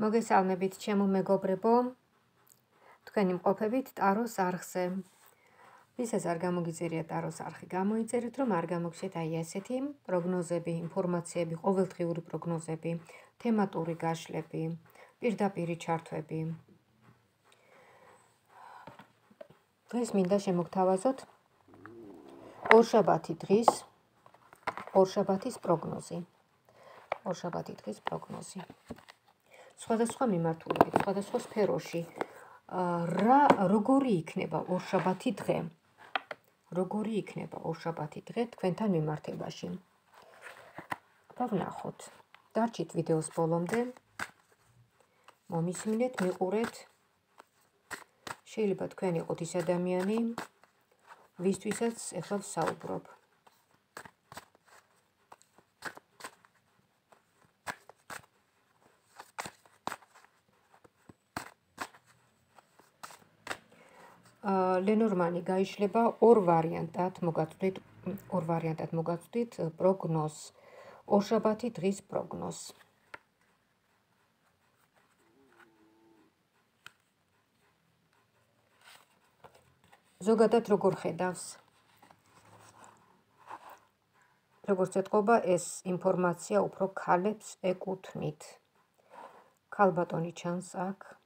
მოგესალმებით ჩემო მეგობრებო. თქვენი მყოფებით ტაროს არხზე. ვისაც არ გამოგიწერია ტაროს არხი გამოიწერეთ რომ არ გამოგშეთ აი ესეთი პროგნოზები ინფორმაციები ყოველდღიური პროგნოზები თემატური გაშლები პირდაპირი ჩართვები. დღეს მინდა შემოგთავაზოთ ორშაბათი დღის ორშაბათის პროგნოზი. ორშაბათი დღის პროგნოზი სხვადასხვა მიმართულებით, სხვადასხვა სფეროში. რა როგორი იქნება ორშაბათი დღე? როგორი იქნება ორშაბათი დღე თქვენთან მიმართებაში? დავნახოთ. დარჩით ვიდეოს ბოლომდე. მომისმინეთ, მიყურეთ. შეიძლება თქვენ იყოთ ის ადამიანი, ვისთვისაც ახლა ვსაუბრობ. ლენორმანი გაიშლება ორ ვარიანტად, მოგაწვდით ორ ვარიანტად მოგაწვდით პროგნოზ. ორშაბათი დღის პროგნოზ. ზოგადად როგორ ხედავს? როგორც ეთყობა ეს ინფორმაცია უფრო ქალებს ეკუთვნით. ქალბატონი ჩანს აქ.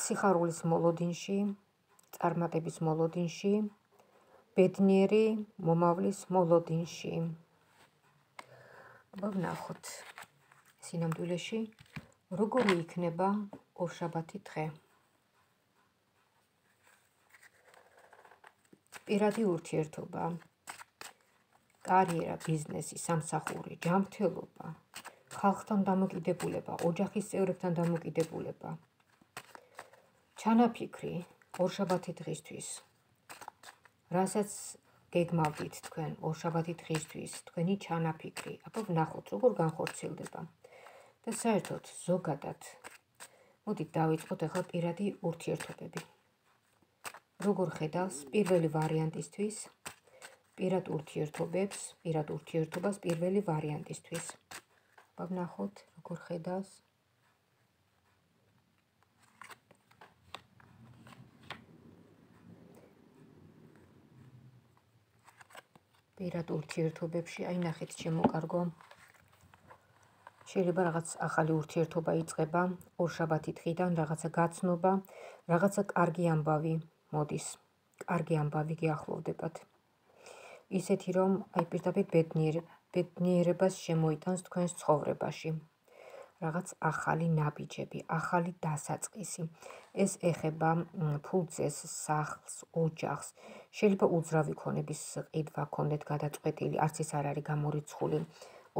სიხარულის მოლოდინში, წარმატების მოლოდინში, ბედნიერი მომავლის მოლოდინში. აბა ვნახოთ. სინამდვილეში როგორი იქნება ორშაბათი დღე? პირადი ურთიერთობა, კარიერა, ბიზნესი, სამსახური, ჯანმრთელობა, ხალხთან დამოკიდებულება, ოჯახის წევრებთან დამოკიდებულება, ჩანაფიქრი ორშაბათი დღისთვის. რასაც გეგმავდით თქვენ ორშაბათი დღისთვის, თქვენი ჩანაფიქრი, აბა ვნახოთ როგორ განხორციელდება. და საერთოდ ზოგადად მოდით დავიწყოთ ახლა პირადი ურთიერთობები. როგორ ხედავს პირველი ვარიანტისთვის? პირად ურთიერთობებს, პირად ურთიერთობას პირველი ვარიანტისთვის. აბა ვნახოთ როგორ ხედავს პირად ურთიერთობებში, აი ნახეთ ჩემო კარგო. შეიძლება რაღაც ახალი ურთიერთობა იწყება ორშაბათი დღიდან, რაღაცა გაცნობა, რაღაცა კარგი ამბავი მოდის. კარგი ამბავი გიახლოვდებათ. ისეთი რომ აი პირდაპირ ბედნიერებას შემოიტანს თქვენს ცხოვრებაში. რაღაც ახალი ნაბიჯები, ახალი დასაწყისი. ეს ეხება ფულცეს, სახლს, ოჯახს. შეიძლება უძრავი ქონების ყიდვა ქონდეთ გადაწყვეტილი, არც ის არ არის გამორიცხული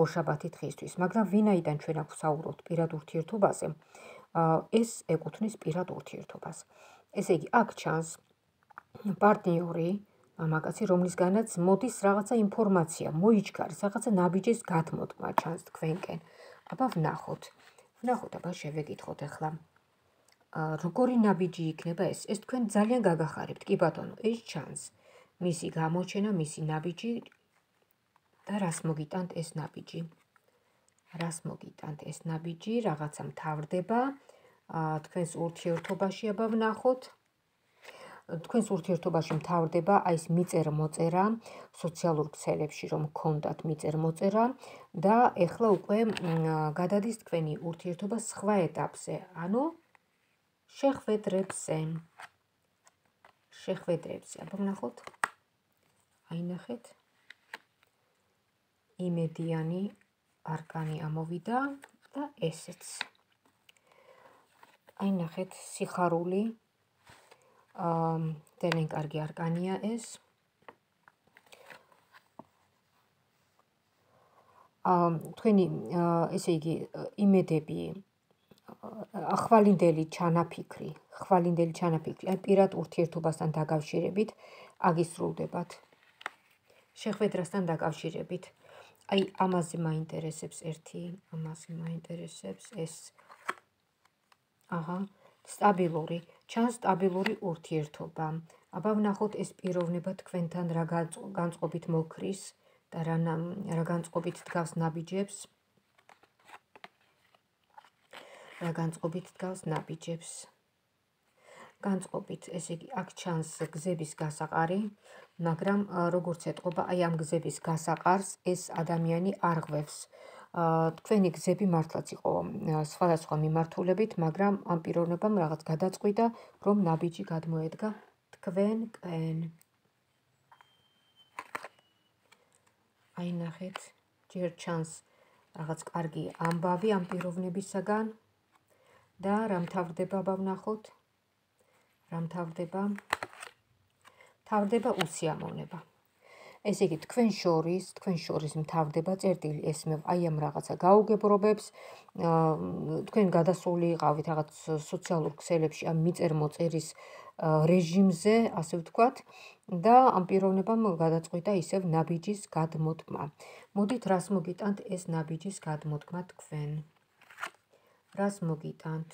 ორშაბათი დღისთვის, მაგრამ ვინაიდან ჩვენ აქ ვსაუბრობთ პირად ურთიერთობაზე, ეს ეკუთვნის პირად ურთიერთობას. ესე იგი, აქ ჩანს პარტნიორი, მამაკაცი, რომლისგანაც მოდის რაღაცა ინფორმაცია, მოიჩქარს, რაღაცა ნაბიჯის გათმოთმა ჩანს თქვენკენ. აბა ვნახოთ. ვნახოთ, აბა შევეკითხოთ ახლა. აა როგორი ნაბიჯი იქნება ეს? ეს თქვენ ძალიან გაგახარებთ, კი ბატონო, ეს ჩანს. მისი გამოჩენა, მისი ნაბიჯი და რას მოგიტანთ ეს ნაბიჯი? რას მოგიტანთ ეს ნაბიჯი? რაღაცა მთავრდება აა თქვენს ურთიერთობაში, აბა ვნახოთ. თქვენს ურთიერთობაში მთავრდება აი ეს მიწერ მოწერა სოციალურ ქსელებში რომ გქონდათ მიწერ მოწერა და ეხლა უკვე გადადის თქვენი ურთიერთობა სხვა ეტაპზე. ანუ შეხვედრებზე. შეხვედრებზე. აბა ნახოთ აი ნახეთ იმედიანი არკანი ამოვიდა და ესეც. აი ნახეთ სიხარული ძალიან კარგი არკანია ეს. აა თქვენი ესე იგი იმედები ახვალინდელი ჩანაფიქრი, ხვალინდელი ჩანაფიქრი, აი პირად ურთიერთობასთან დაკავშირებით აგისრულდებათ. შეხვედრასთან დაკავშირებით. აი ამაზე მაინტერესებს ერთი, ამაზე მაინტერესებს ეს აჰა, სტაბილური ჩანს სტაბილური ურთიერთობა. აბა ვნახოთ ეს პიროვნება თქვენთან რა განწყობით მოკრის და რა რა განწყობით დგავს ნაბიჯებს. რა განწყობით დგას ნაბიჯებს განწყობით ესე იგი აქ ჩანს გზების გასაყარი მაგრამ როგორც ეთყობა აი ამ გზების გასაყარს ეს ადამიანი არღვევს თქვენი გზები მართლაც იყო სხვადასხვა მიმართულებით მაგრამ ამ პიროვნებამ რაღაც გადაწყვიტა რომ ნაბიჯი გადმოედგა. თქვენკენ აი ნახეთ ჯერ ჩანს რაღაც კარგი ამბავი ამ პიროვნებისაგან. და რა მთავრდება ვნახოთ რა მთავრდება? მთავრდება უსიამოვნება. ესე იგი, თქვენ შორის, თქვენ შორის მთავრდება წერტილი ესმევ აი ამ რაღაცა გაუგებრობებს, თქვენ გადასული იყავით რაღაც სოციალურ ქსელებში ამ მიწერ-მოწერის რეჟიმზე, ასე ვთქვათ, და ამ პიროვნებამ გადაწყვიტა ისევ ნაბიჯის გადმოტმა. მოდით, რას მოგიტანთ ეს ნაბიჯის გადმოტმა თქვენ? რას მოგიტანთ?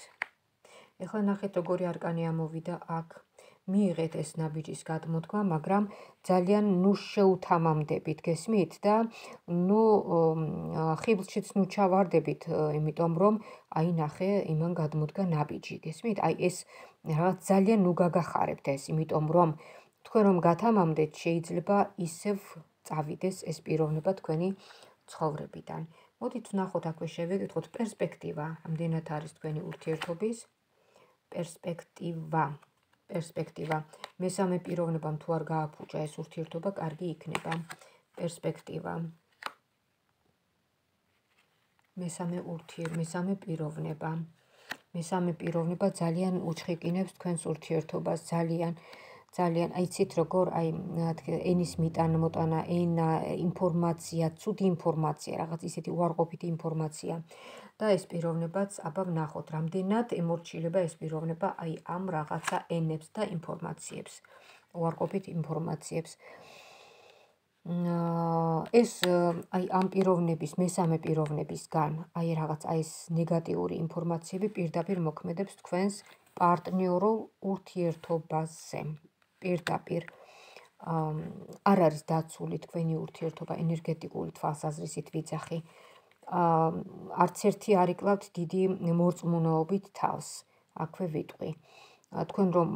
ეხლა ნახეთ როგორი არკანი ამოვიდა აქ მიიღეთ ეს ნაბიჯის გადმოდგმა, მაგრამ ძალიან ნუ შეუთამამდებით, გესმით და ნუ ხიბლშიც ნუ ჩავარდებით, იმიტომ რომ აი ნახე, იმან გადმოდგა ნაბიჯი, გესმით? აი ეს რაღაც ძალიან ნუ გაგახარებთ ეს, იმიტომ რომ თქვენ რომ გათამამდეთ, შეიძლება ისევ წავიდეს ეს პიროვნება თქვენი ცხოვრებიდან. მოდით ვნახოთ აქვე შევეკითხოთ პერსპექტივა, ამდენად არის თქვენი ურთიერთობის პერსპექტივა პერსპექტივა. მესამე პიროვნებამ თუ არ გააფუჭა ეს ურთიერთობა კარგი იქნება. პერსპექტივა. მესამე ურთიერ მესამე პიროვნება. მესამე პიროვნება ძალიან უჩხიკინებს თქვენს ურთიერთობას ძალიან ძალიან აიცით როგორ აი ენის მიტანა მოტანა ენა ინფორმაცია ცუდი ინფორმაცია რაღაც ისეთი უარყოფითი ინფორმაცია. და ეს პიროვნებაც აბა ვნახოთ. რამდენად ემორჩილება ეს პიროვნება აი ამ რაღაცა ენებს და ინფორმაციებს. უარყოფით ინფორმაციებს. ეს აი ამ პიროვნების მესამე პიროვნებისგან აი რაღაც აი ეს ნეგატიური ინფორმაციები პირდაპირ მოქმედებს თქვენს პარტნიორულ ურთიერთობაზე პირდაპირ არ არის დაცული თქვენი ურთიერთობა ენერგეტიკული თვალსაზრისით ვიძახი არც ერთი არ იკლავთ დიდი მორწმუნეობით თავს. აქვე ვიტყვი. თქვენ რომ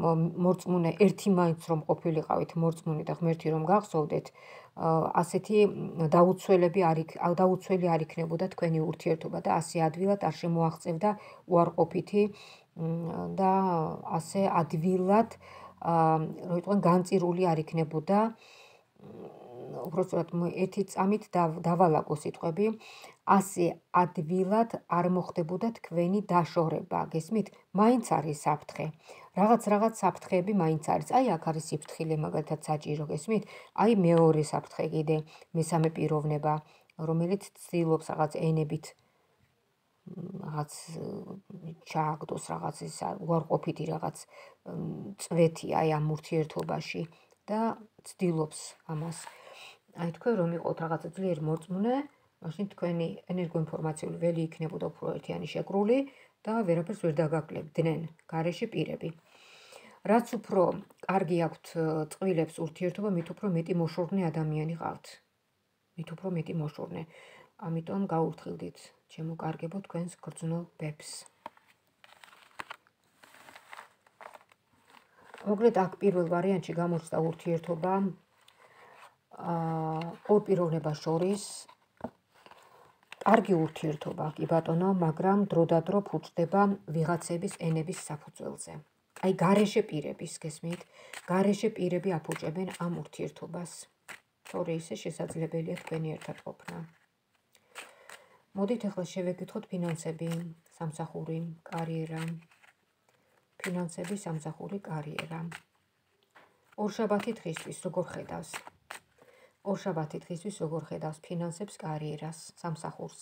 მორწმუნე ერთი მაინც რომ ყოფილიყავით მორწმუნე და ღმერთი რომ გახსოვდეთ, ასეთი დაუცველები არ იქ დაუცველი არ იქნებოდა თქვენი ურთიერთობა და ასე ადვილად არ შემოაღწევდა უარყოფითი და ასე ადვილად რომ იტყვენ განწირული არ იქნებოდა უბრალოდ ერთი წამით დავალაგო სიტყვები ასე ადვილად არ მოხდებოდა თქვენი დაშორება, გესმით? მაინც არის საფრთხე. რაღაც რაღაც საფრთხეები მაინც არის. აი აქ არის სიფრთხილე, მაგალითად საჭირო, გესმით? აი მეორე საფრთხე კიდე, მესამე პიროვნება, რომელიც ცდილობს რაღაც ენებით რაღაც ჩააგდოს რაღაც ის უარყოფითი რაღაც წვეთი აი ამ ურთიერთობაში და ცდილობს ამას. აი თქვენ რომ იყოთ რაღაც ძლიერ მორწმუნე, მაშინ თქვენი ენერგოინფორმაციული ველი იქნებოდა უფრო ერთიანი შეკრული და ვერაფერს ვერ დაგაკლებდნენ გარეშე პირები. რაც უფრო კარგი აქვთ წვილებს ურთიერთობა, მით უფრო მეტი მოშორნე ადამიანი ყავთ. მით უფრო მეტი მოშორნე. ამიტომ გაურთხილდით, ჩემო კარგებო თქვენს გრძნო ბებს. მოკლედ აქ პირველ ვარიანტში გამორჩა ურთიერთობა აა ორ პიროვნებას შორის კარგი ურთიერთობა, კი ბატონო, მაგრამ დროდადრო ფუჭდება ვიღაცების ენების საფუძველზე. აი გარეშე პირების, გესმით? გარეშე პირები აფუჭებენ ამ ურთიერთობას. თორე ისე შესაძლებელია თქვენი ერთად ყოფნა. მოდით ახლა შევეკითხოთ ფინანსები, სამსახური, კარიერა. ფინანსები, სამსახური, კარიერა. ორშაბათი დღისთვის როგორ ხედავს? ორშაბათი დღისთვის როგორ ხედავს ფინანსებს, კარიერას, სამსახურს?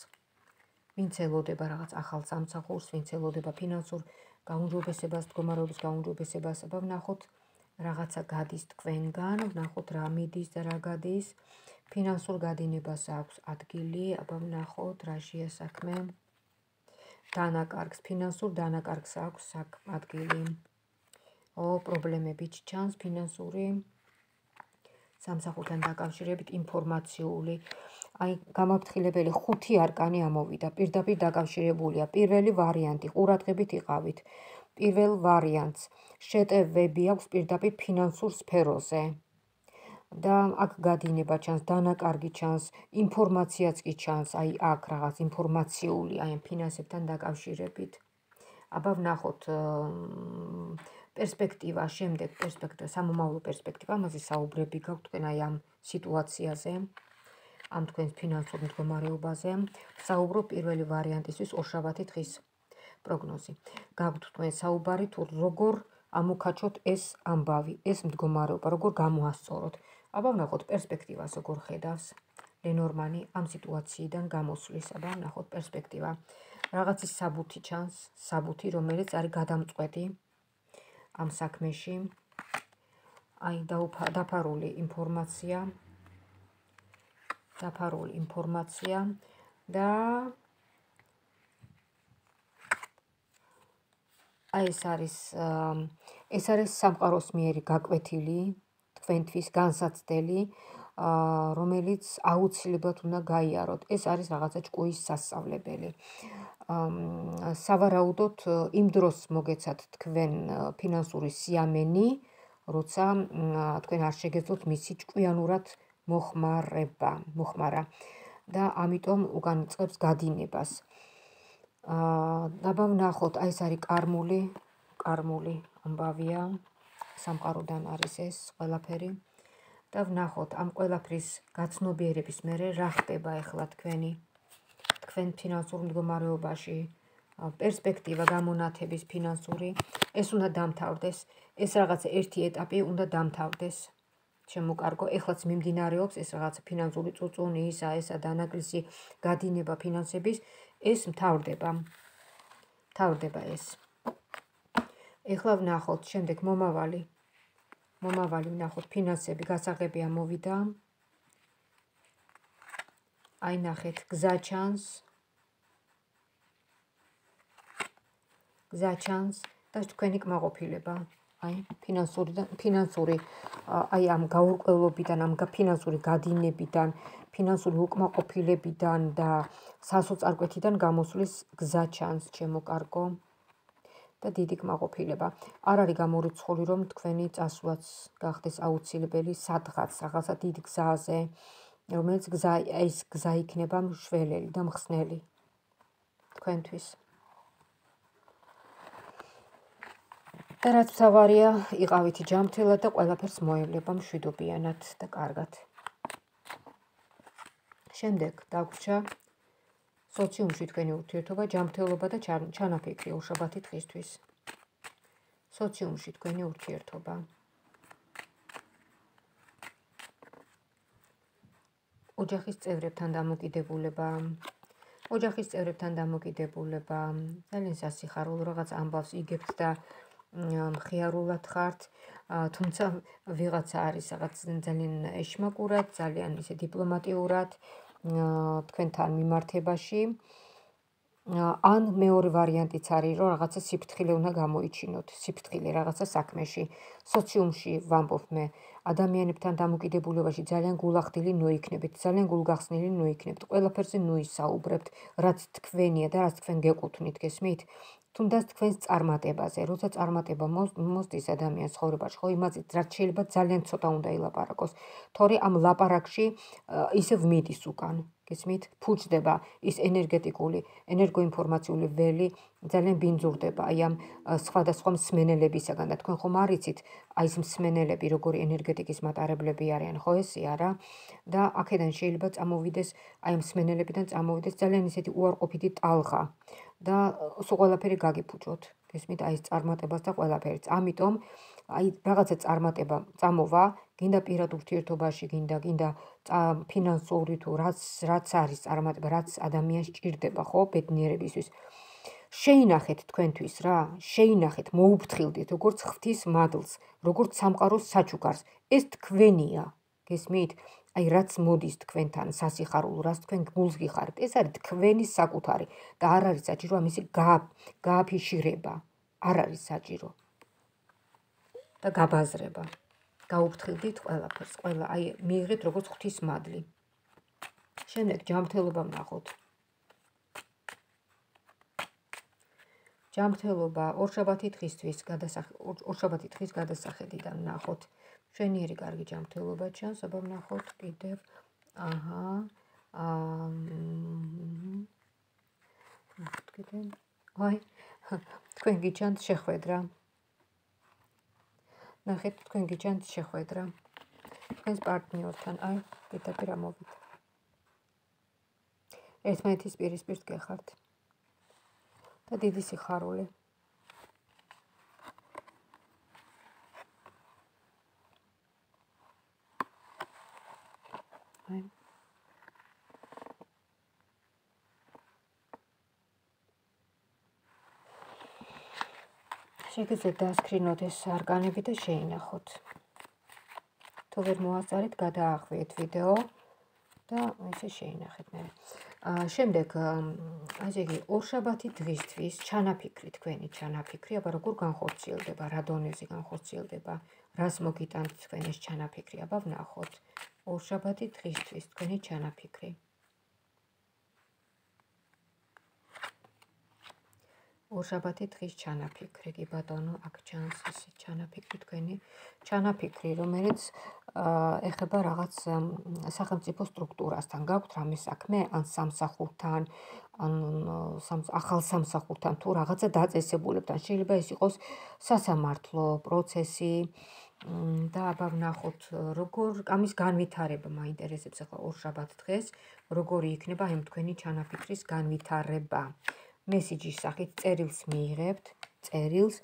ვინც ელოდება რაღაც ახალ სამსახურს, ვინც ელოდება ფინანსურ გაუმჯობესებას, მდგომარეობის გაუმჯობესებას, აბა ვნახოთ რაღაცა გადის თქვენგან, ვნახოთ რა მიდის და რა გადის. ფინანსურ გადინებას აქვს ადგილი, აბა ვნახოთ რა შეა საქმე. დანაკარგს, ფინანსურ დანაკარგს აქვს ადგილი. ო, პრობლემებიც ჩანს ფინანსური სამსახურთან დაკავშირებით ინფორმაციული. აი გამაფრთხილებელი ხუთი არკანი ამოვიდა. პირდაპირ დაკავშირებულია. პირველი ვარიანტი ყურადღებით იყავით. პირველ ვარიანტს შეტევები აქვს პირდაპირ ფინანსურ სფეროზე და აქ გადინება ჩანს, დანაკარგი ჩანს, ინფორმაციაც კი ჩანს, აი აქ რაღაც ინფორმაციული, აი ფინანსებთან დაკავშირებით. აბა ვნახოთ პერსპექტივა, შემდეგ პერსპექტივა, სამომავლო პერსპექტივა, ამაზე საუბრები გაქვთ თქვენ აი ამ სიტუაციაზე, ამ თქვენს ფინანსურ მდგომარეობაზე. საუბრო პირველი ვარიანტისთვის ორშაბათი დღის პროგნოზი. გაქვთ თქვენ საუბარი თუ როგორ ამოქაჩოთ ეს ამბავი, ეს მდგომარეობა, როგორ გამოასწოროთ. აბა ვნახოთ პერსპექტივას როგორ ხედავს ლენორმანი ამ სიტუაციიდან გამოსვლის აბა ვნახოთ პერსპექტივა. რაღაცის საბუთი ჩანს საბუთი რომელიც არის გადამწყვეტი ამ საქმეში. აი დაფარული ინფორმაცია. დაფარული ინფორმაცია და აი ეს არის ეს არის სამყაროს მიერი გაკვეთილი თქვენთვის განსაცდელი, რომელიც აუცილებლად უნდა გაიაროთ. ეს არის რაღაცა ჭკუის სასწავლებელი. სავარაუდოდ იმ დროს მოგეცათ თქვენ ფინანსური სიამენი, როცა თქვენ არ შეგეძლოთ მისი ჭკვიანურად მოხმარება, მოხმარა და ამიტომ უკან წებს გადინებას. აა დაბა ვნახოთ, აი ეს არის კარმული, კარმული ამბავია. სამყაროდან არის ეს ყველაფერი. და ვნახოთ ამ ყველაფრის გაცნობიერების მერე რა ხდება ახლა თქვენი თქვენ ფინანსურ მდგომარეობაში პერსპექტივა გამონათების ფინანსური. ეს უნდა დამთავრდეს. ეს რაღაც ერთი ეტაპი უნდა დამთავრდეს. შემოკარგო ეხლაც მიმდინარეობს ეს რაღაც ფინანსური წუწუნი ისა ესა დანაკლისი გადინება ფინანსების. ეს მთავრდება. მთავრდება ეს ეხლა ვნახოთ შემდეგ მომავალი. მომავალი ვნახოთ ფინანსები გასაღები ამოვიდა აი ნახეთ გზა ჩანს გზა ჩანს და თქვენი კმაყოფილება. აი ფინანსური ფინანსური აი ამ გაურკვევლობიდან ამ ფინანსური გადინებიდან ფინანსური უკმაყოფილებიდან და სასოწარკვეთიდან გამოსვლის გზა ჩანს ჩემო კარგო და დიდი კმაყოფილება. არ არის გამორიცხული, რომ თქვენი წასვლაც გახდეს აუცილებელი სადღაც, რაღაცა დიდ გზაზე, რომელიც გზა ეს გზა იქნება მშველელი და მხსნელი თქვენთვის. და რაც თავარია, იყავითი ჯამთელად და ყველაფერს მოევლება მშვიდობიანად და კარგად. შემდეგ დაგვრჩა სოციუმში თქვენი ურთიერთობა, ჯანმრთელობა და ჩანაფიქრი უშაბათი დღისთვის. სოციუმში თქვენი ურთიერთობა. ოჯახის წევრებთან დამოკიდებულება. ოჯახის წევრებთან დამოკიდებულება. ძალიან სასიხარულო რაღაც ამბავს იგებთ და მხიარულად ხართ. თუმცა ვიღაცა არის რაღაც ძალიან ეშმაკურად, ძალიან ისე დიპლომატიურად. თქვენთან მიმართებაში. ან მეორე ვარიანტიც არის რომ რაღაცა სიფრთხილე უნდა გამოიჩინოთ სიფრთხილე რაღაცა საქმეში. სოციუმში ვამბობ მე ადამიანებთან დამოკიდებულებაში ძალიან გულახდილი ნოიქნებით ძალიან გულგახსნილი ნოიქნებით ყველაფერზე ნოისაუბრებთ რაც თქვენია და რაც თქვენ გეკუთვნით გესმით თუნდაც თქვენს წარმატებაზე, როცა წარმატება მოსდის ადამიანს ცხოვრებაში, ხო იმაზე რაც შეიძლება ძალიან ცოტა უნდა ილაპარაკოს. თორე ამ ლაპარაკში ისევ მიდის უკან. გესმით? ფუჭდება ის ენერგეტიკული, ენერგოინფორმაციული ველი ძალიან ბინძურდება აი ამ სხვადასხვა მსმენელებისაგან და თქვენ ხომ არიცით აი ეს მსმენელები როგორი ენერგეტიკის მატარებლები არიან, ხო ესე არა? და აქედან შეიძლება წამოვიდეს აი ამ მსმენელებიდან წამოვიდეს ძალიან ისეთი უარყოფითი ტალღა. და სულ ყველაფერი გაგიფუჭოთ. გესმით, აი ეს წარმატებას და ყველაფერიც. ამიტომ აი რაღაცა წარმატება წამოვა, გინდა პირად ურთიერთობაში, გინდა გინდა ფინანსური თუ რაც რაც არის წარმატება, რაც ადამიანს ჭირდება, ხო, ბედნიერებისთვის. შეინახეთ თქვენთვის რა, შეინახეთ, მოუფრთხილდით, როგორც ღვთის მადლს, როგორც სამყაროს საჩუქარს. ეს თქვენია. გესმით? აი რაც მოდის თქვენთან სასიხარულო, რაც თქვენ გულს გიხართ, ეს არის თქვენი საკუთარი და არ არის საჭირო ამისი გააფიშირება. არ არის საჭირო. და გაბაზრება. გაუფრთხილდით ყველაფერს, ყველა აი მიიღეთ როგორც ღვთის მადლი. შემდეგ ჯანმრთელობა ვნახოთ. ჯანმრთელობა ორშაბათი დღისთვის გადასახ ორშაბათი დღის გადასახედიდან ვნახოთ. შენიერი კარგი ჯანმრთელობა ჩანს, აბა ვნახოთ კიდევ. აჰა. აა კიდე. აი, თქვენ გიჩანთ შეხვედრა. ნახეთ თქვენ გიჩანთ შეხვედრა თქვენს პარტნიორთან აი პირდაპირ ამოვით ერთმანეთის პირისპირ გეხართ და დიდი სიხარული აი შეგიძლიათ დასკრინოთ ეს არგანები და შეინახოთ. თუ ვერ მოასწარეთ, გადაახვიეთ ვიდეო და ესე შეინახეთ მე. აა შემდეგ ასე იგი ორშაბათი დღისთვის ჩანაფიქრი თქვენი ჩანაფიქრი, აბა როგორ განხორციელდება, რა დონეზე განხორციელდება, რას მოგიტანთ თქვენ ეს ჩანაფიქრი, აბა ვნახოთ. ორშაბათი დღისთვის თქვენი ჩანაფიქრი. ორშაბათი დღის ჩანაფიქრი კი ბატონო აქ ჩანს ეს ჩანაფიქრი თქვენი ჩანაფიქრი რომელიც ეხება რაღაც სახელმწიფო სტრუქტურასთან გაქვთ რამე საქმე ან სამსახურთან ან ახალ სამსახურთან თუ რაღაცა დაწესებულებთან შეიძლება ეს იყოს სასამართლო პროცესი და აბა ვნახოთ როგორ ამის განვითარება მაინტერესებს ახლა ორშაბათ დღეს როგორი იქნება ამ თქვენი ჩანაფიქრის განვითარება მესიჯის სახით წერილს მიიღებთ, წერილს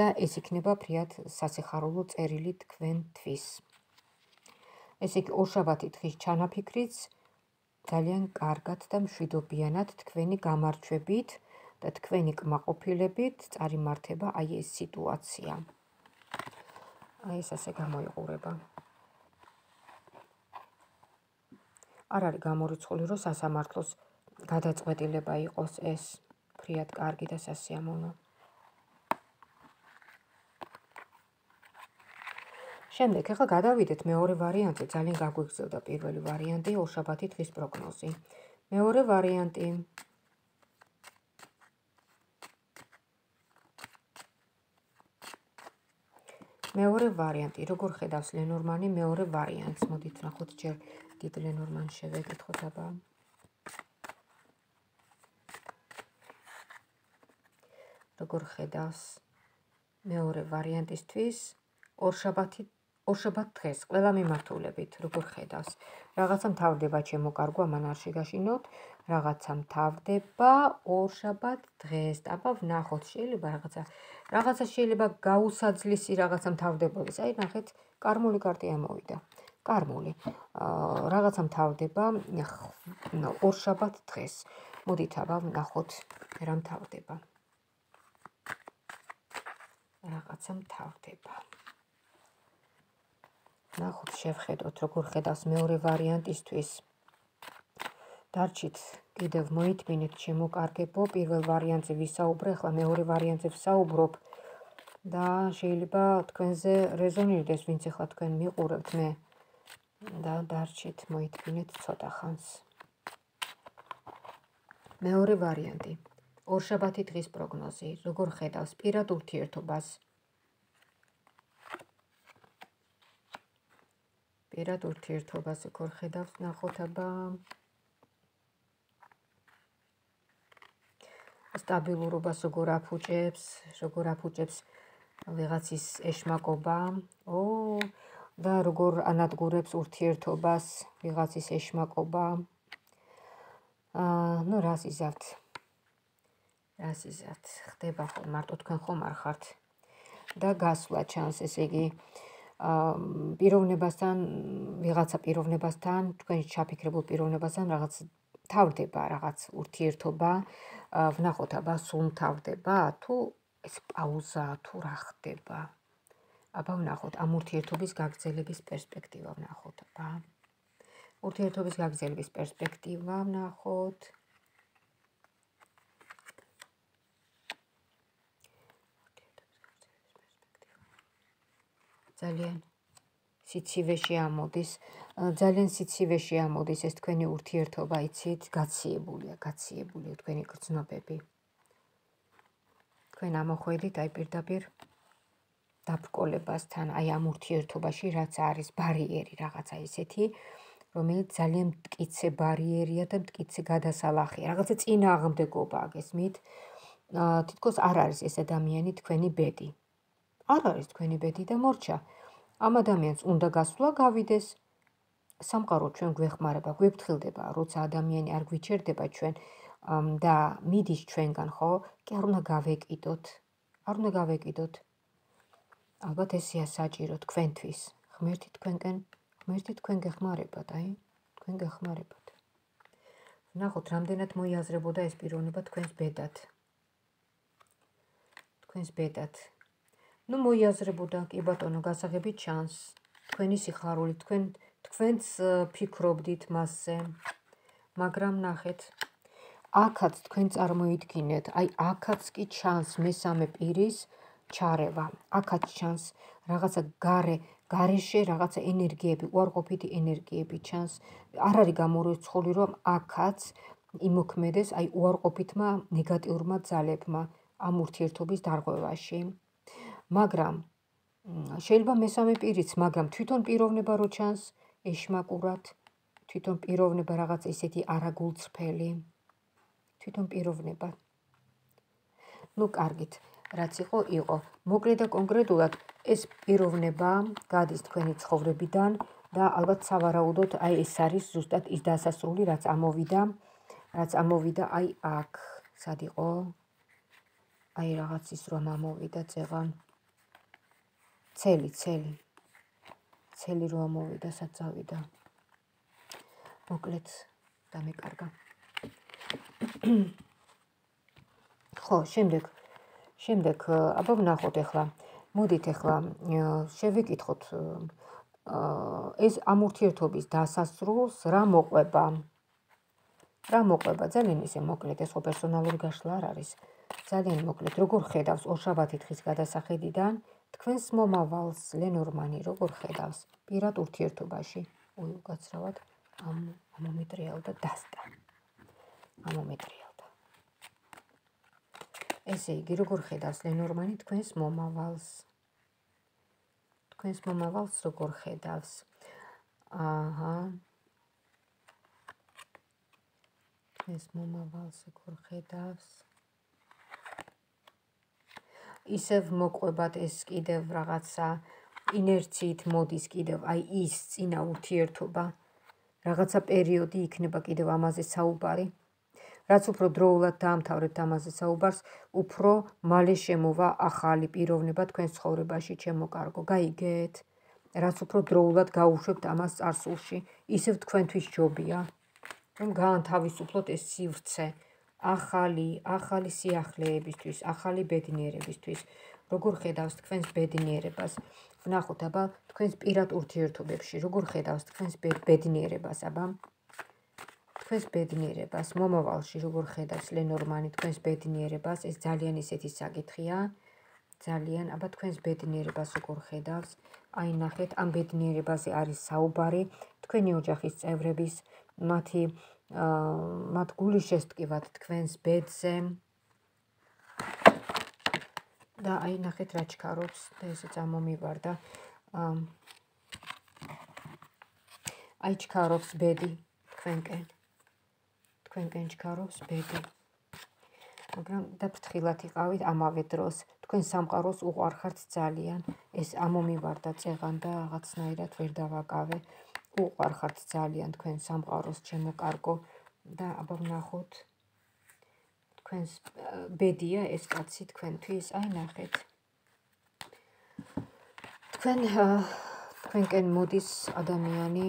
და ეს იქნება ფრიად სასიხარულო წერილი თქვენთვის. ესე იგი ორშაბათი დღის ჩანაფიქრიც ძალიან კარგად და მშვიდობიანად თქვენი გამარჩვებით და თქვენი კმაყოფილებით წარიმართება აი ეს სიტუაცია. აი ეს ასე გამოიყურება. არ არის გამორიცხული რომ სასამართლოს გადაწყვეტილება იყოს ეს ფრიად კარგი და სასიამოვნო. შემდეგ ახლა გადავიდეთ მეორე ვარიანტზე, ძალიან გაგვიგზავნა პირველი ვარიანტი, ორშაბათი დღის პროგნოზი. მეორე ვარიანტი მეორე ვარიანტი, როგორ ხედავს ლენორმანი მეორე ვარიანტს? მოდით ნახოთ ჯერ დიდ ლენორმანს შევეკითხოთ აბა. როგორ ხედავს მეორე ვარიანტისთვის ორშაბათი ორშაბათ დღეს ყველა მიმართულებით როგორ ხედავს რაღაცა მთავრდება ჩემო კარგო ამან არ შეგაშინოთ რაღაცა მთავრდება ორშაბათ დღეს. აბა ვნახოთ შეიძლება რაღაცა რაღაცა შეიძლება გაუსაძლისი რაღაცა მთავრდებოდეს. აი ნახეთ კარმული კარტი ამოვიდა კარმული. რაღაცა მთავრდება ორშაბათ დღეს. მოდით აბა ვნახოთ რა მთავრდება. რაღაცა მთავრდება. ნახოთ, შევხედოთ, როგორ ხედავს მეორე ვარიანტისთვის. დარჩით. კიდევ მოითმინეთ შემოკარგებო, პირველ ვარიანტზე ვისაუბრე, ახლა მეორე ვარიანტზე ვსაუბრობ. და შეიძლება თქვენზე რეზონირდეს, ვინც ახლა თქვენ მიყურებთ მე. და დარჩით მოითმინეთ ცოტა ხანს. მეორე ვარიანტი. ორშაბათი დღის პროგნოზი, როგორ ხედავს? პირად ურთიერთობას? პირად ურთიერთობას როგორ ხედავს? ნახოთ აბა სტაბილურობას როგორ აფუჭებს, როგორ აფუჭებს ვიღაცის ეშმაკობა. ო და როგორ ანადგურებს ურთიერთობას ვიღაცის ეშმაკობა. აა, ну, რას იზავთ? რას იზავთ? ხდება ხო მარტო თქვენ ხომ არ ხართ? და გასვლა ჩანს, ესე იგი, პიროვნებასთან, ვიღაცა პიროვნებასთან, თქვენ ჩაფიქრებულ პიროვნებასთან რაღაც თავდება რაღაც ურთიერთობა ვნახოთ აბა სულ თავდება თუ ეს პაუზა თუ რა ხდება. აბა ვნახოთ ამ ურთიერთობის გაგრძელების პერსპექტივა ვნახოთ აბა ურთიერთობის გაგრძელების პერსპექტივა ვნახოთ. ძალიან სიცივეში ამოდის ძალიან სიცივეში ამოდის ეს თქვენი ურთიერთობა, იცით, გაციებულია, გაციებულია თქვენი გრძნობები. თქვენ ამოხვედით აი პირდაპირ დაბრკოლებასთან, აი ამ ურთიერთობაში რაც არის ბარიერი, რაღაცა ისეთი, რომელიც ძალიან მткиცე ბარიერია და მткиცე გადასალახია. რაღაცა წინააღმდეგობაა გესმით. აა თითქოს არ არის ეს ადამიანი თქვენი ბედი. არ არის თქვენი ბედი და მორჩა. ამ ადამიანს უნდა გასვლა გავიდეს, სამყარო ჩვენ გვეხმარება გვეფრთხილდება როცა ადამიანი არ გვიჩერდება ჩვენ და მიდის ჩვენგან ხო? კი არ უნდა გავეკიდოთ. არ უნდა გავეკიდოთ. ალბათ ესეა საჭირო თქვენთვის ღმერთი თქვენკენ ღმერთი თქვენ გეხმარებათ აი თქვენ გეხმარებათ. ნახოთ რამდენად მოიაზრებოდა ეს პიროვნება თქვენს ბედად. თქვენს ბედად. ну მოიაზრებოდა კი ბატონო გასაღები ჩანს თქვენი სიხარული თქვენ თქვენც ფიქრობდით მასზე. მაგრამ ნახეთ. აქაც თქვენ წარმოიდგინეთ. აი აქაც კი ჩანს მესამე პირის ჩარევა. აქაც ჩანს რაღაცა gare garaშე რაღაცა ენერგიები უარყოფითი ენერგიები ჩანს. არ არის გამორიცხული რომ აქაც იმოქმედეს აი უარყოფითმა ნეგატიურმა ძალებმა ამ ურთიერთობის დარღვევაში. მაგრამ შეიძლება მესამე პირიც, მაგრამ თვითონ პიროვნება რო ჩანს ეშმაკურად, თვითონ პიროვნება რაღაც ისეთი არაგულწრფელი. თვითონ პიროვნება. ну, კარგით, რაც იყო, იყო. მოკლედ და კონკრეტულად ეს პიროვნება გადის თქვენი ცხოვრებიდან და ალბათ სავარაუდოდ აი ეს არის ზუსტად ის დასასრული, რაც ამოვიდა, რაც ამოვიდა აი აქ. სად იყო? აი რაღაც ის რომ ამოვიდა წეღან. ცელი, ცელი. ცელი რო ამოვიდა საწავიდა. მოკლედ დამეკარგა. ხო, შემდეგ. შემდეგ აბა ვნახოთ ახლა. მოდით ახლა შევიკითხოთ ეს ამ ურთიერთობის დასასრულს რა მოყვება? რა მოყვება? ძალიან ისე მოკლედ, ეს ხო პერსონალური გაშლა არ არის. ძალიან მოკლედ, როგორ ხედავს ორშაბათი დღის გადასახედიდან თქვენს მომავალს ლენორმანი როგორ ხედავს პირად ურთიერთობაში? ой, უკაცრავად ამ ამომეტრიალდა დასტა. ამომეტრიალდა. ესე იგი, როგორ ხედავს ლენორმანი თქვენს მომავალს? თქვენს მომავალს როგორ ხედავს? აჰა. თქვენს მომავალს როგორ ხედავს? ისევ მოყვებათ ეს კიდევ რაღაცა ინერციით მოდის კიდევ აი ის წინა ურთიერთობა. რაღაცა პერიოდი იქნება კიდევ ამაზე საუბარი. რაც უფრო დროულად დაამთავრებთ ამაზე საუბარს უფრო მალე შემოვა ახალი პიროვნება თქვენ ცხოვრებაში ჩემო კარგო გაიგეთ. რაც უფრო დროულად გაუშვებთ ამას წარსულში ისევ თქვენთვის ჯობია. რომ გაანთავისუფლოთ ეს სივრცე ახალი, ახალი სიახლეებისთვის, ახალი ბედნიერებისთვის. როგორ ხედავს თქვენს ბედნიერებას? ვნახოთ აბა თქვენს პირად ურთიერთობებში, როგორ ხედავს თქვენს ბედნიერებას აბა? თქვენს ბედნიერებას მომავალში როგორ ხედავს ლენორმანი თქვენს ბედნიერებას? ეს ძალიან ისეთი საკითხია. ძალიან, აბა თქვენს ბედნიერებას როგორ ხედავს? აი ნახეთ, ამ ბედნიერებაზე არის საუბარი თქვენი ოჯახის წევრების, მათი მათ გული შესტკივათ თქვენს ბედზე. და აი ნახეთ რა ჩქარობს და ესეც ამომივარდა აი ჩქარობს ბედი თქვენკენ. თქვენკენ ჩქარობს ბედი. მაგრამ დაფრთხილად იყავით ამავე დროს. თქვენ სამყაროს უყარხართ ძალიან. ეს ამომივარდა წეღან და რაღაცნაირად ვერ დავაკავე უყარხართ ძალიან თქვენ სამყაროს ჩემო კარგო და აბა ვნახოთ. თქვენს ბედია ეს კაცი თქვენთვის. აი ნახეთ. თქვენ თქვენკენ მოდის ადამიანი.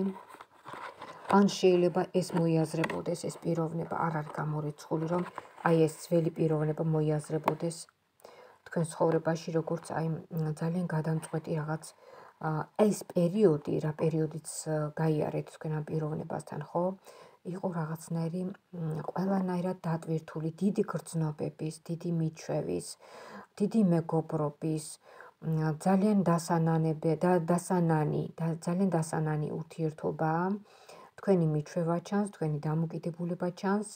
ან შეიძლება ეს მოიაზრებოდეს ეს პიროვნება არ არის გამორიცხული რომ აი ეს ძველი პიროვნება მოიაზრებოდეს. თქვენ ცხოვრებაში როგორც აი ძალიან გადამწყვეტი რაღაც ეს პერიოდი, რა პერიოდიც გაიარეთ თქვენ ამ პიროვნებასთან, ხო? იყო რაღაცნაირი ყველანაირად დატვირთული დიდი გრძნობების, დიდი მიჩვევის, დიდი მეგობრობის, ძალიან დასანანები და დასანანი და ძალიან დასანანი ურთიერთობაა. თქვენი მიჩვევა ჩანს, თქვენი დამოკიდებულება ჩანს,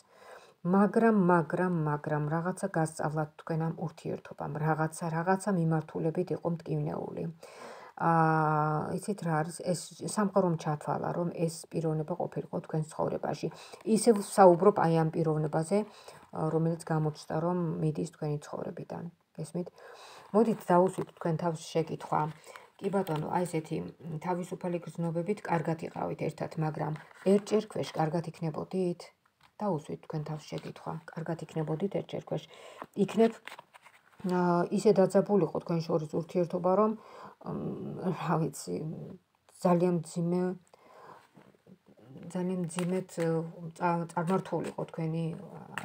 მაგრამ მაგრამ მაგრამ რაღაცა გასწავლათ თქვენ ამ ურთიერთობამ, რაღაცა რაღაცა მიმართულებით იყო მტკივნეული. აა იცით რა არის ეს სამყარომ ჩათვალა რომ ეს პიროვნება ყოფილიყო თქვენ ცხოვრებაში. ისე საუბრობ აი ამ პიროვნებაზე, რომელიც გამოჩნდა რომ მიდის თქვენი ცხოვრებიდან. გესმით? მოდით დავუსვით თქვენ თავს შეკითხვა. კი ბატონო, აი ესეთი თავისუფალი გზნობებით კარგად იყავით ერთად, მაგრამ ერთჯერ ქვეშ კარგად იქნებოდით? დავუსვით თქვენ თავს შეკითხვა. კარგად იქნებოდით ერთჯერ ქვეშ? იქნებ ისე დაძაბულიყო თქვენ შორის ურთიერთობა, რომ რა ვიცი, ძალიან ძიმე ძალიან ძიმეთ წარმართულიყო თქვენი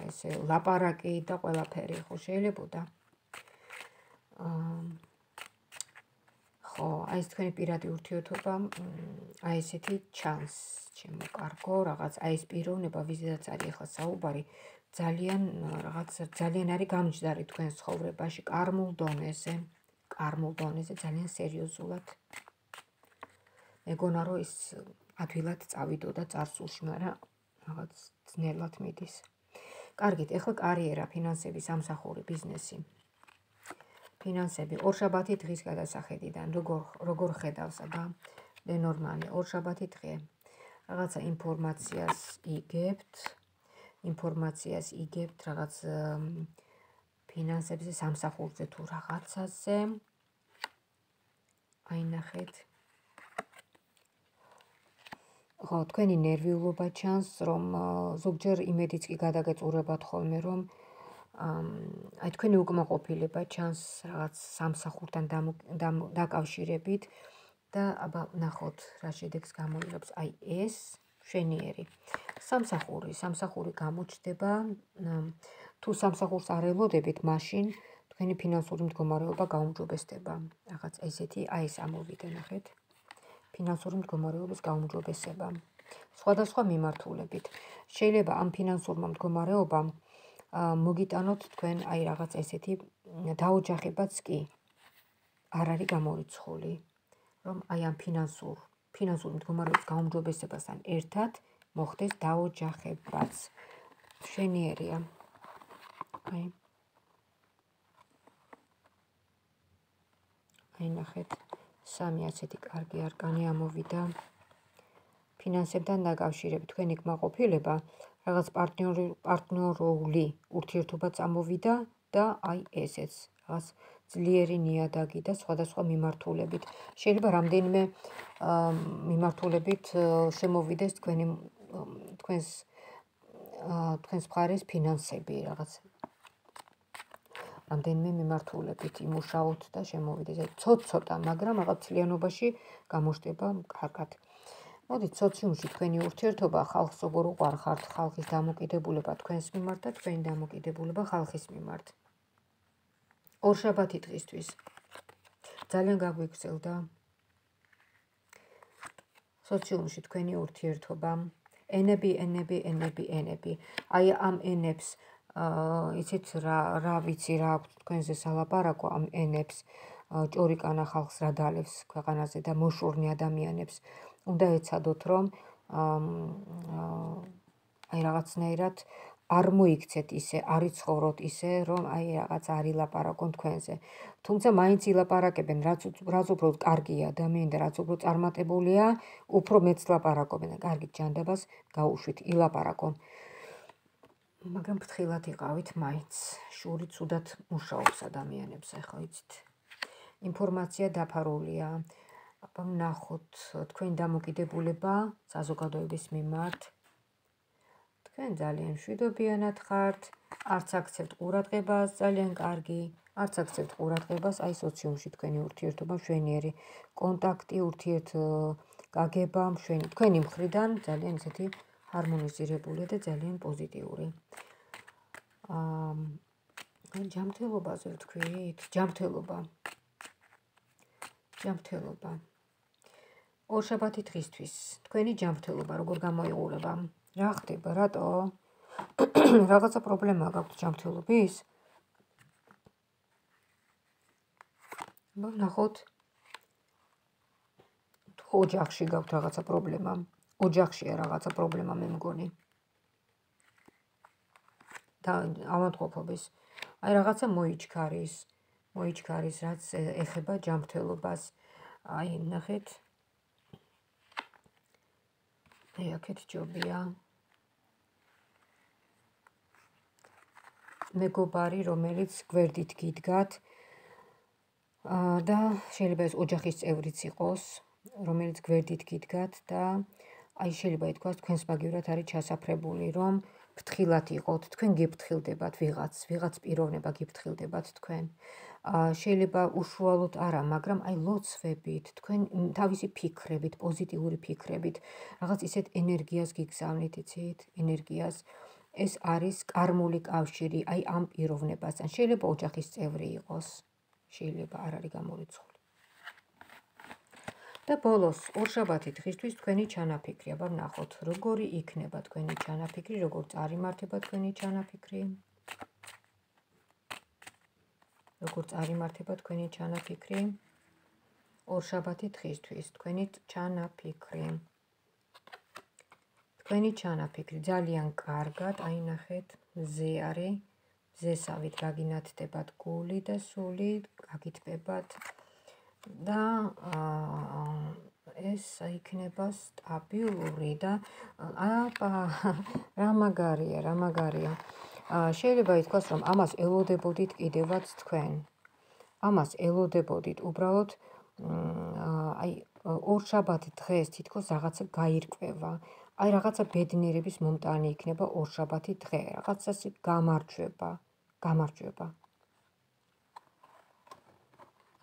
ესე ლაპარაკი და ყველაფერი, ხო შეიძლება. და ხო, აი ეს თქვენი პირადი ურთიერთობა, აი ესეთი ჩანს, ჩემო კარგო, რაღაც აი ეს პიროვნება, ვიზედაც არის ახლა საუბარი, ძალიან რაღაც ძალიან არის გამჯდარი თქვენ ცხოვრებაში, კარმულ დონეზე, კარმულ დონეზე ძალიან სერიოზულად. მეგონა რომ ის ადვილად წავიდო და წარსულში, მაგრამ რაღაც ძნელად მიდის. კარგით, ეხლა კარიერა, ფინანსები, სამსახური, ბიზნესი. ფინანსები ორშაბათი დღის გადასახედიდან როგორ როგორ ხედავს აბა ნორმალი ორშაბათი დღე რაღაცა ინფორმაციას იგებთ ინფორმაციას იგებთ რაღაც ფინანსებზე სამსახურზე თუ რაღაცაზე. აი ნახეთ. ხო თქვენი ნერვიულობა ჩანს რომ ზოგჯერ იმედიც კი გადაგეწურებათ ხოლმე რომ აი თქვენი უკმაყოფილება ჩანს რაღაც სამსახურთან დაკავშირებით და აბა ნახოთ რა შედეგს გამოიღებს. აი ეს შენიერი. სამსახური სამსახური გამოჩდება თუ სამსახურს არ ელოდებით მაშინ თქვენი ფინანსური მდგომარეობა გაუმჯობესდება. რაღაც ესეთი აი ეს ამოვიდა ნახეთ. ფინანსური მდგომარეობის გაუმჯობესება. სხვადასხვა მიმართულებით. შეიძლება ამ ფინანსურმა მდგომარეობამ მოგიტანოთ თქვენ აი რაღაც ესეთი დაოჯახებაც კი. არ არის გამორიცხული რომ აი ამ ფინანსურ ფინანსურ მდგომარეობის გაუმჯობესებასთან ერთად მოხდეს დაოჯახებაც. შენიერია აი აი ნახეთ სამი ასეთი კარგი არკანი ამოვიდა. ფინანსებთან დაკავშირებით თქვენი კმაყოფილება რაღაც პარტნიორი პარტნიორული ურთიერთობა წამოვიდა და აი ესეც რაღაც ძლიერი ნიადაგი და სხვადასხვა მიმართულებით. შეიძლება რამდენიმე მიმართულებით შემოვიდეს თქვენი თქვენს თქვენს მხარეს ფინანსები რაღაც რამდენიმე მიმართულებით იმუშაოთ და შემოვიდეს. ცოტ-ცოტა მაგრამ რაღაც ცლიანობაში გამოშტება კარგად. მოდით სოციუმში თქვენი ურთიერთობა ხალხს როგორ უყარხართ ხალხის დამოკიდებულება თქვენს მიმართ და თქვენი დამოკიდებულება ხალხის მიმართ. ორშაბათი დღისთვის. ძალიან გაგვიქცელდა სოციუმში თქვენი ურთიერთობა. ენები ენები ენები ენები. აი ამ ენებს იცით რა რა ვიცი რა აქვს თქვენზე სალაპარაკო ამ ენებს ჭორიკანა ხალხს რა დალევს ქვეყანაზე და მოშურნი ადამიანებს უნდა ეცადოთ რომ აი რაღაცნაირად არ მოიქცეთ ისე, არ იცხოვროთ ისე, რომ აი რაღაც არ ილაპარაკონ თქვენზე. თუმცა მაინც ილაპარაკებენ, რაც რაც უფრო კარგი ადამიანი და რაც უფრო წარმატებულია, უფრო მეც ლაპარაკობენ კარგი ჯანდაბას გაუშვით, ილაპარაკონ. მაგრამ ფრთხილად იყავით მაინც. შური ცუდად მუშაობს ადამიანებს, ახლა იცით. ინფორმაცია დაფარულია. აბა ნახოთ თქვენ დამოკიდებულება საზოგადოების მიმართ თქვენ ძალიან შვიდობიანად ხართ არც აქცევთ ყურადღებას ძალიან კარგი არც აქცევთ ყურადღებას აი სოციუმში თქვენი ურთიერთობა მშვენიერი კონტაქტი ურთიერთ გაგება მშვენი თქვენი მხრიდან ძალიან ისეთი ჰარმონიზირებული და ძალიან პოზიტიური აა ჯამთელობაზე ვთქვით ჯამთელობა ჯამთელობა ორშაბათი დღისთვის თქვენი ჯანმრთელობა როგორ გამოიყურება? რა ხდება, რატო? რაღაცა პრობლემა გაქვთ ჯანმრთელობის? ნახოთ ოჯახში გაქვთ რაღაცა პრობლემა ოჯახშია რაღაცა პრობლემა მე მგონი. და ავადმყოფობის. აი რაღაცა მოიჩქარის მოიჩქარის რაც ეხება ჯანმრთელობას. აი ნახეთ. აი აქეთ ჯობია. მეგობარი რომელიც გვერდით გიდგათ. და შეიძლება ეს ოჯახის წევრიც იყოს რომელიც გვერდით გიდგათ და აი შეიძლება ითქვას თქვენს მაგივრად არის ჩასაფრებული რომ ფრთხილად იყოთ, თქვენ გიფრთხილდებათ ვიღაც, ვიღაც პიროვნება გიფრთხილდებათ თქვენ. აა შეიძლება უშუალოდ არა, მაგრამ აი ლოცვებით, თქვენ თავისი ფიქრებით, პოზიტიური ფიქრებით, რაღაც ისეთ ენერგიას გიგზავნით, იცით? ენერგიას. ეს არის კარმული კავშირი აი ამ პიროვნებასთან. შეიძლება ოჯახის წევრი იყოს. შეიძლება არ არის გამორიცხული. და ბოლოს ორშაბათი დღისთვის თქვენი ჩანაფიქრი, აბა ნახოთ, როგორი იქნება თქვენი ჩანაფიქრი, როგორ წარიმართება თქვენი ჩანაფიქრი. როგორ წარიმართება თქვენი ჩანაფიქრი? ორშაბათი დღისთვის თქვენი ჩანაფიქრი. თქვენი ჩანაფიქრი ძალიან კარგად, აი ნახეთ, ზე არის. ზესავით გაგინათდებათ გული და სული, გაგიტბებათ და ეს იქნება სტაბილური და აბა რა მაგარია, რა მაგარია. შეიძლება ითქვას, რომ ამას ელოდებოდით კიდევაც თქვენ. ამას ელოდებოდით უბრალოდ აი ორშაბათი დღეს თითქოს რაღაცა გაირკვევა. აი რაღაცა ბედნიერების მომტანი იქნება ორშაბათი დღე, რაღაცა გამარჯვება, გამარჯვება.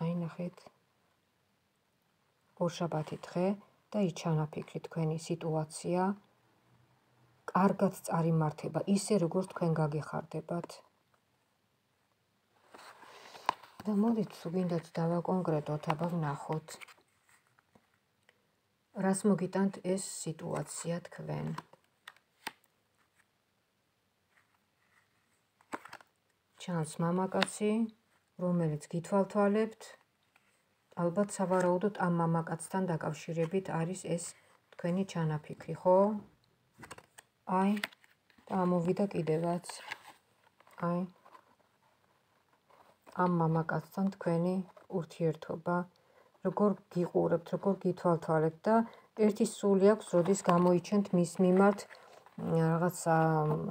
აი ნახეთ. ორშაბათი დღე და იჩანაფიქრი თქვენი სიტუაცია. კარგად წარიმართება ისე როგორც თქვენ გაგეხარდებათ. და მოდით სუგინდათ დავაკონკრეტოთ აბა ვნახოთ. რას მოგიტანთ ეს სიტუაცია თქვენ? ჩანს მამაკაცი რომელიც გითვალთვალებთ ალბათ სავარაუდოდ ამ მამაკაცთან დაკავშირებით არის ეს თქვენი ჩანაფიქრი, ხო? აი, და ამოვიდა კიდევაც. აი. ამ მამაკაცთან თქვენი ურთიერთობა როგორ გიყურებთ, როგორ გითვალთვალებთ და ერთი სული აქვს, როდის გამოიჩენთ მის მიმართ რაღაც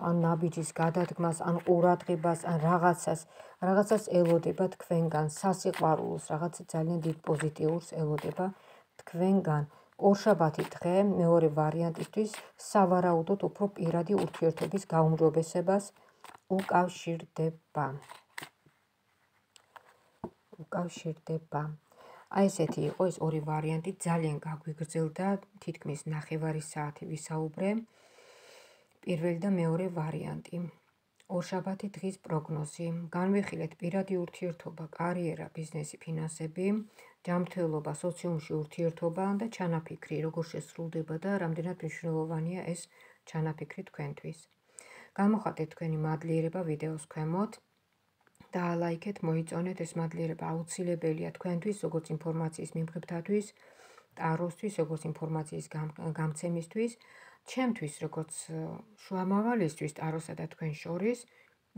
ან ნაბიჯის გადადგმას, ან ყურადღებას, ან რაღაცას, რაღაცას ელოდება თქვენგან, სასიყვარულოს, რაღაც ძალიან დიდ პოზიტიურს ელოდება თქვენგან. ორშაბათი დღე მეორე ვარიანტისთვის სავარაუდოდ უფრო პირადი ურთიერთობის გაუმჯობესებას უკავშირდება. უკავშირდება. აი ესეთი იყო ეს ორი ვარიანტი, ძალიან გაგვიგრძელდა, თითქმის ნახევარი საათი ვისაუბრე. პირველი და მეორე ვარიანტი. ორშაბათი დღის პროგნოზი. განვიხილეთ პირადი ურთიერთობა, კარიერა, ბიზნესი, ფინანსები, ჯანმრთელობა, სოციუმში ურთიერთობა და ჩანაფიქრი, როგორ შესრულდება და რამდენად მნიშვნელოვანია ეს ჩანაფიქრი თქვენთვის. გამოხატეთ თქვენი მადლიერება ვიდეოს ქვემოთ და ლაიქეთ, მოიწონეთ ეს მადლიერება აუცილებელია თქვენთვის, როგორც ინფორმაციის მიმღებთათვის, ტაროსთვის, როგორც ინფორმაციის გამცემისთვის. ჩემთვის როგორც შუამავალისთვის ტაროსა და თქვენ შორის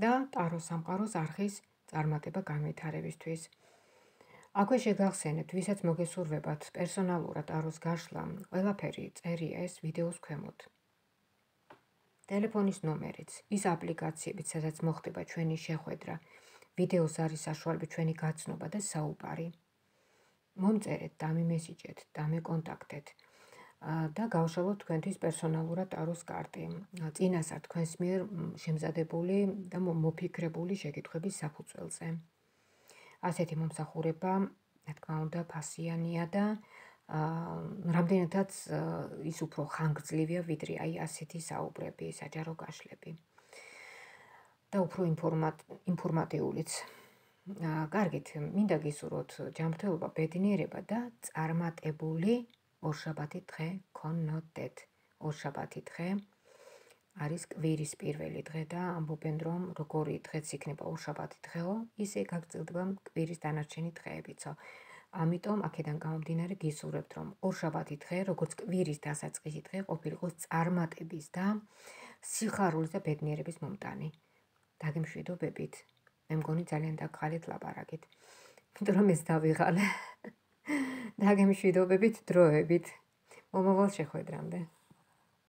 და ტაროს სამყაროს არხის წარმატება განვითარებისთვის. აქვე შეგახსენებთ, ვისაც მოგესურვებათ პერსონალურად ტაროს გაშლა, ყველაფერი წერია ეს ვიდეოს ქვემოთ. ტელეფონის ნომერიც, ის აპლიკაციებიც, სადაც მოხდება ჩვენი შეხვედრა, ვიდეოს არის საშუალებით ჩვენი გაცნობა და საუბარი. მომწერეთ, დამიმესიჯეთ, დამეკონტაქტეთ. და გავშალოთ თქვენთვის პერსონალურად ტაროს კარტი. წინასწარ თქვენს მიერ შემზადებული და მოფიქრებული შეკითხვების საფუძველზე. ასეთი მომსახურება, რა თქმა უნდა, ფასიანია და აა რამდენადაც ის უფრო ხანგრძლივია ვიდრე აი ასეთი საუბრები, საჯარო გაშლები. და უფრო ინფორმატიულიც. აა კარგით, მინდა გისურვოთ ჯანმრთელობა, ბედნიერება და წარმატებული ორშაბათი დღე ქონოდეთ. ორშაბათი დღე არის კვირის პირველი დღე და ამბობენ რომ როგორი დღეც იქნება ორშაბათი დღეო, ისე გაგრძელდება კვირის დანარჩენი დღეებიცო. ამიტომ აქედან გამომდინარე გისურვებთ რომ ორშაბათი დღე, როგორც კვირის დასაწყისი დღე ყოფილიყოს წარმატების და სიხარულის და ბედნიერების მომტანი. დაგემშვიდობებით. მე მგონი ძალიან დაგხალეთ ლაპარაკით. იმიტომ რომ ეს დავიღალე. დაგემშვიდობებით დროებით. მომავალ შეხვედრამდე.